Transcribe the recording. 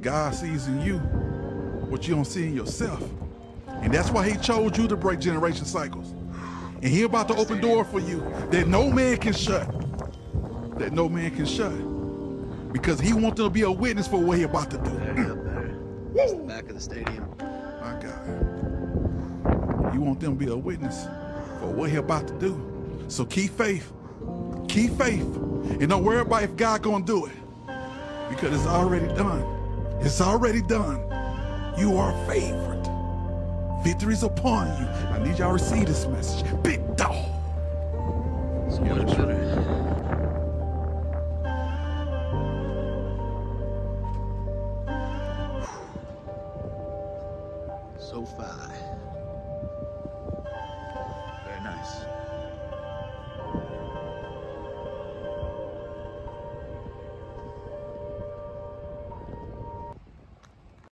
God sees in you what you don't see in yourself. And that's why he chose you to break generation cycles. And he about to open door for you that no man can shut. That no man can shut. Because he wants them to be a witness for what he about to do. There, up there. The back of the stadium. My God. You want them to be a witness for what he about to do. So keep faith. Keep faith. And don't worry about if God gonna do it. Because it's already done. It's already done. You are favored. Victory's upon you. I need y'all to receive this message. Big dog. It's much better. So far. Very nice.